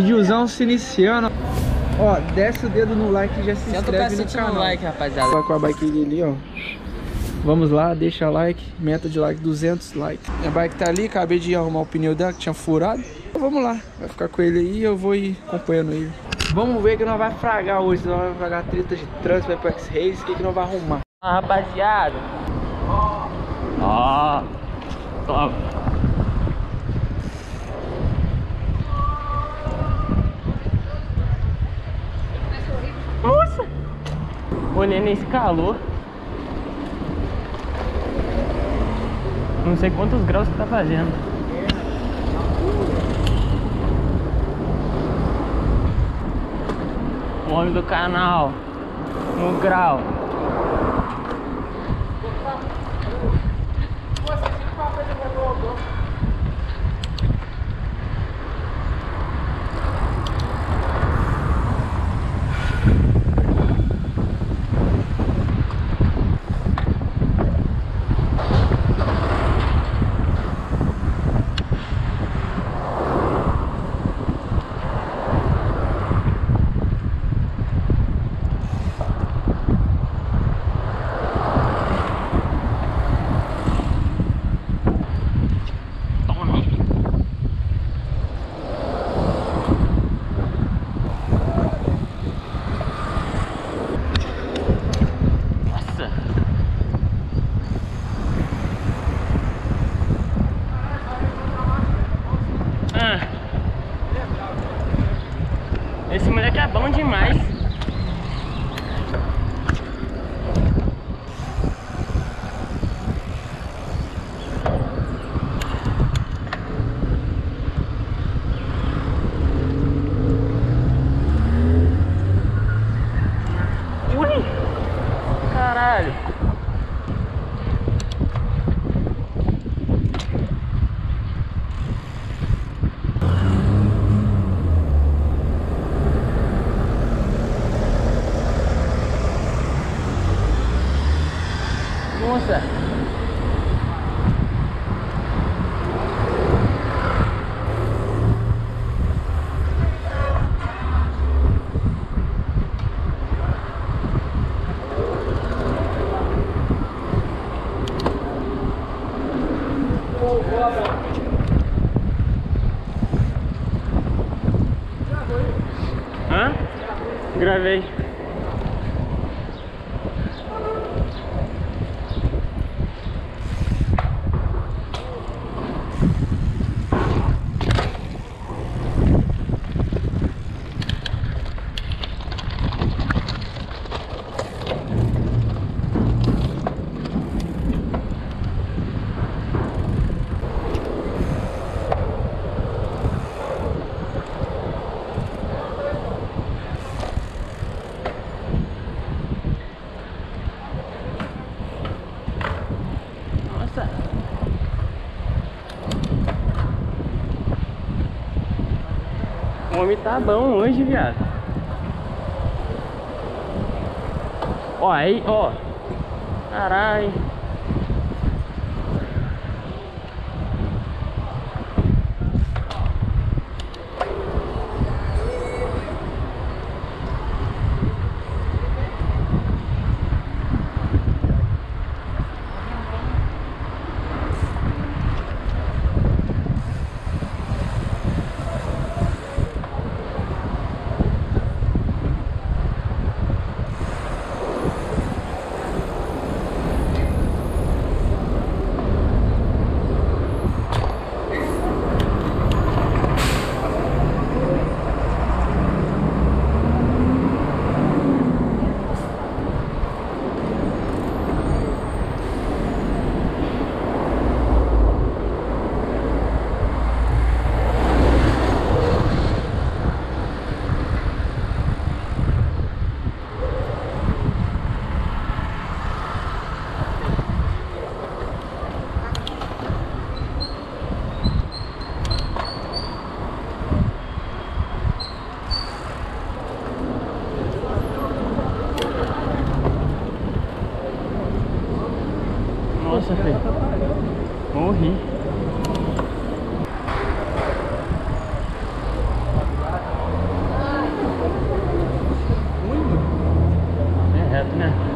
Videozão se iniciando. Ó, desce o dedo no like e já se Senta o inscreve no no, canal. like, rapaziada. Vai com a bike ali, ó. Vamos lá, deixa like, meta de like 200 likes. Minha bike tá ali, acabei de arrumar o pneu dela que tinha furado. Então vamos lá, vai ficar com ele aí e eu vou ir acompanhando ele. Vamos ver que nós vai fragar hoje, nós vai fragar treta de trânsito, vai pro X-Race, o que que nós vai arrumar. Ah, rapaziada. Ó. Toma. Nossa! Olhei nesse calor. Não sei quantos graus que tá fazendo. O homem do canal. No grau. Tá bom hoje, viado. Ó, aí, ó. Caralho. Yeah.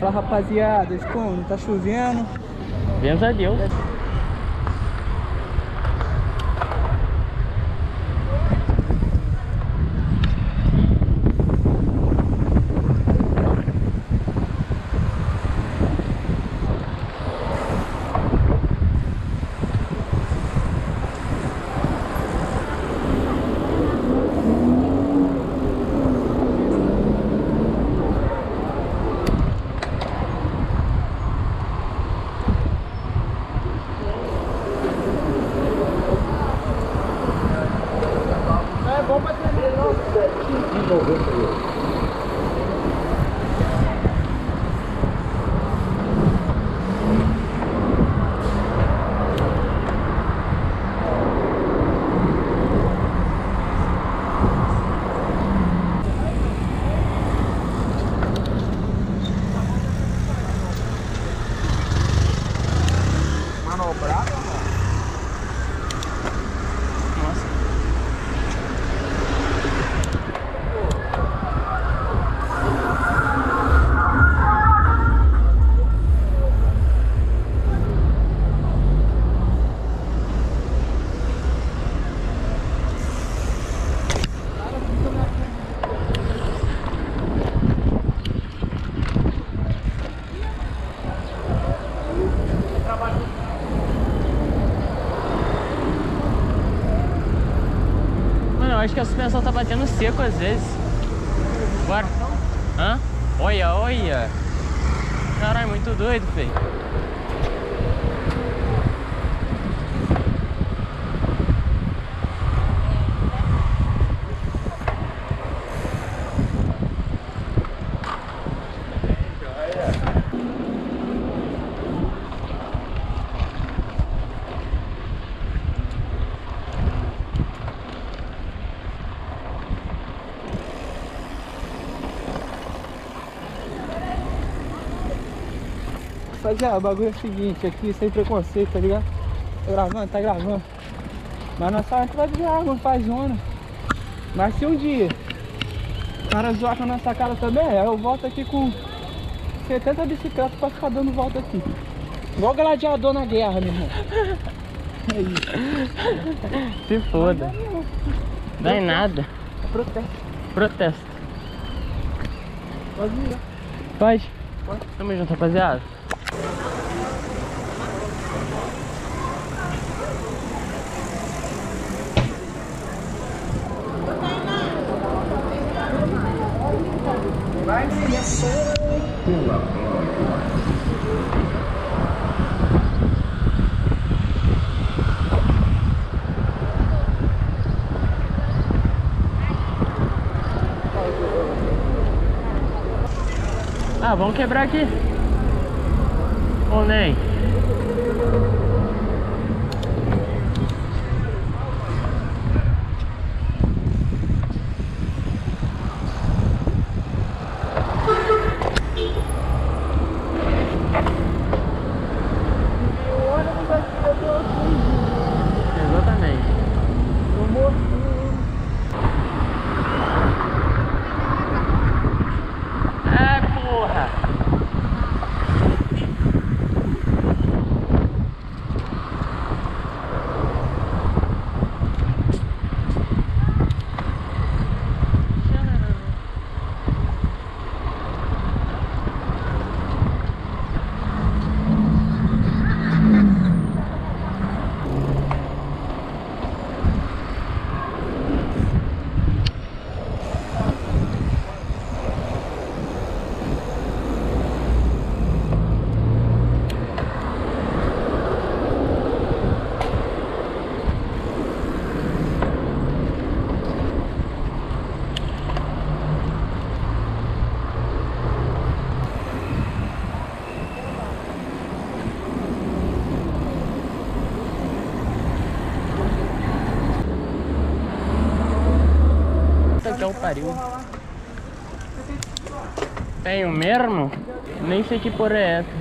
Fala rapaziada, como? Tá chovendo? Graças a Deus. Acho que a suspensão tá batendo seco às vezes. Bora. Hã? Olha, olha. Caralho, muito doido, feio. Rapaziada, o bagulho é o seguinte, aqui sem preconceito, tá ligado? Tá gravando, tá gravando. Mas só entra de água, não faz zona. Mas se um dia o cara zoar com a nossa cara também, eu volto aqui com 70 bicicletas pra ficar dando volta aqui. Igual gladiador na guerra, meu irmão. É isso. Se foda. Dá em nada. É protesto. Protesto. Pode virar. Pode? Pode. Tamo junto, rapaziada. Ah, vamos quebrar aqui. Ou nem? o pariu. Tenho mesmo? Nem sei que porra é essa.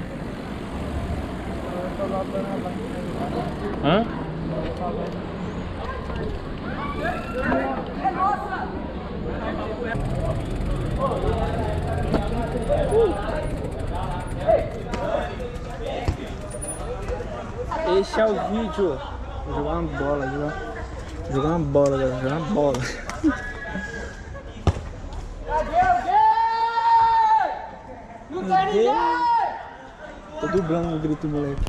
Hã? Esse é o vídeo. Vou jogar uma bola, jogar, jogar uma bola, galera. Jogar uma bola. Tô dublando o grito, moleque.